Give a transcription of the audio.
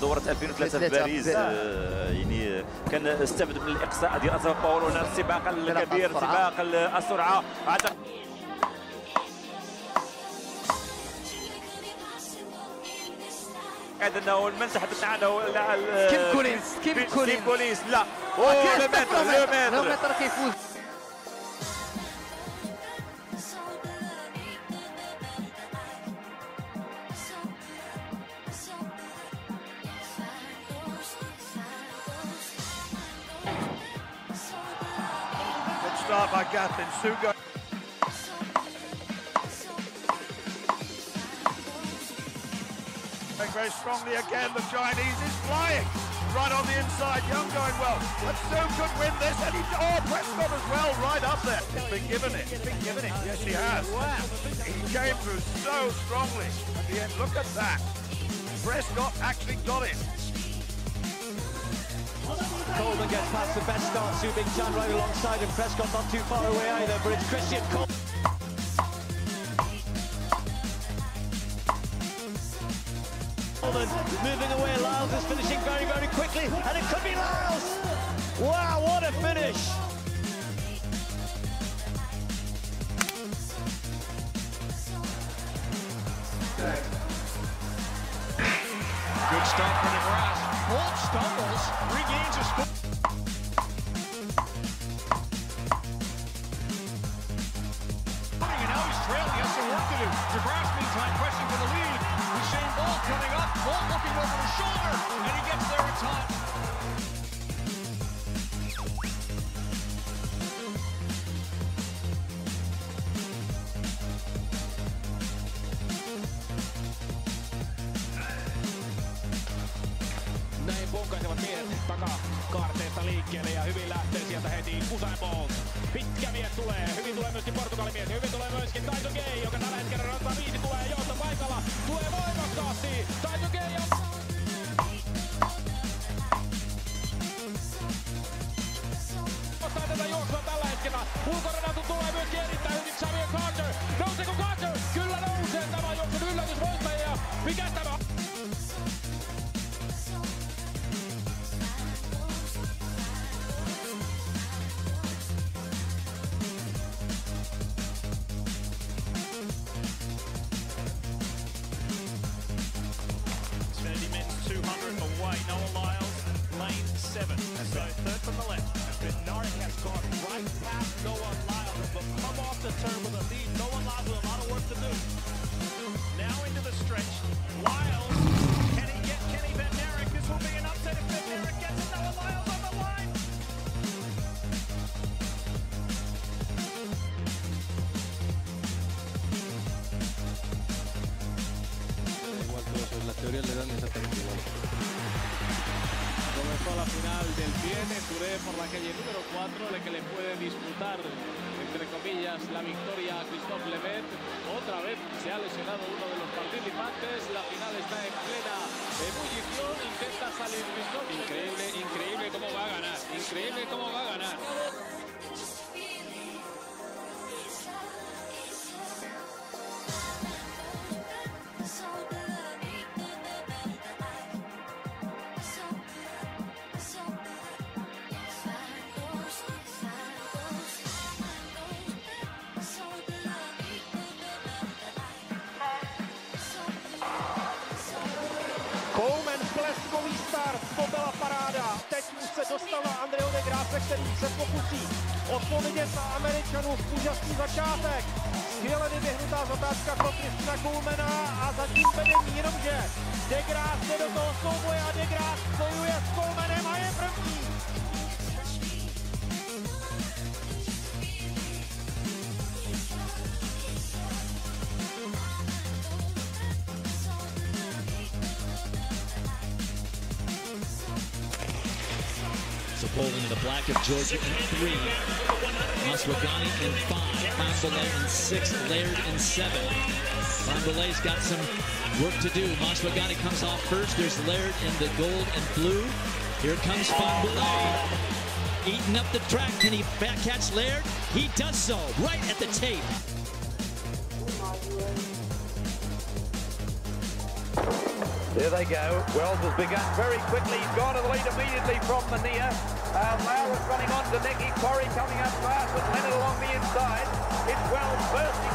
دورة 2003 في. باريس. آه، يعني كان استفد من الإقصاء ديال اسامه باولو هنا السباق الكبير. سباق السرعة. أعتقد إنه من تحدثنا عنه كيم كولينز، كيم كولينز. لا. لو متر لو متر كيفوز start by Gatlin. Sugo. Very strongly again. The Chinese is flying. Right on the inside. Young going well. But Su could win this. And he, oh, Prescott as well. Right up there. He's been given it. He's been given it. Yes, he has. Wow. He came through so strongly at the end. Look at that. Prescott actually got it. Gets past the best start, Su Bingtian right alongside him. Prescott not too far away either, but it's Christian Cole. Moving away. Lyles is finishing very, very quickly, and it could be Lyles. Wow, what a finish! Good start for Nebraska. Holt stumbles, regains his foot. Looking over his shoulder, and he gets there in time. Näin punkaisevat miehet takakaarteesta liikkeelle ja hyvin lähtee sieltä heti Usain Bolt. Pitkä mies tulee, hyvin tulee myöskin Portugalin mies, hyvin tulee myöskin Taito Gay, joka tällä hetkellä rantaa viisi tulee johto paikalla. Tulee voimakkaasti, Taito Gay tulee myöskin erittäin hyvin Xavier Carter. Nouseeko Carter? Kyllä nousee tämä yllätysvoittaja. Mikä tämä on? Trinity men's 200 away. Noah Lyles, lane seven. So third from the left. Bednarek has gone past Noah Lyles, but come off the turn with a lead. Noah Lyles with a lot of work to do. Now into the stretch. Lyles. Can he get Kenny Bednarek? This will be an upset if Bednarek gets it. Noah Lyles on the line. Comenzó la final del Viene, Touré por la calle número 4, la que le puede disputar, entre comillas, la victoria a Christophe Lemet. Otra vez se ha lesionado uno de los participantes, la final está en plena ebullición, intenta salir Christophe. Increíble, increíble cómo va a ganar, increíble cómo va a ganar. Coleman bleskový start, to byla paráda. Teď už se dostal na de Grasse, který se pokusí odpovědět na Američanův úžasný začátek. Skvěle vyběhnutá zatáčka pro Kristina Colemana a zatím vede mírom, že de Grasse do toho souboje a de Grasse bojuje s Colemanem a je první. Boling in the black of Georgia in three. Maswagani in five. Fahnbulleh in six. Laird in seven. Fahnbulleh's got some work to do. Maswagani comes off first. There's Laird in the gold and blue. Here comes Fahnbulleh. Eating up the track. Can he back catch Laird? He does so right at the tape. There they go. Wells has begun very quickly. He's gone to the lead immediately from Mania. Uh, Laura's running on to Nicky. Corey coming up fast with Leonard along the inside. It's Wells bursting